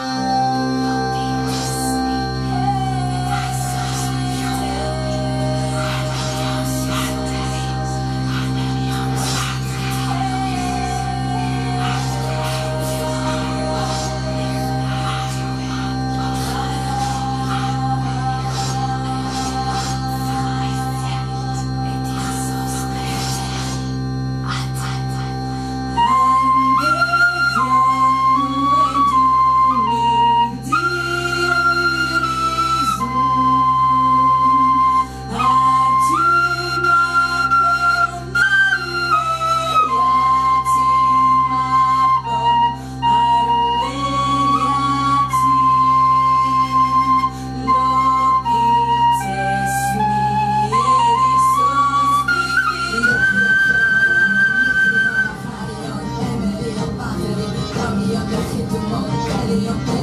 Oh. Yo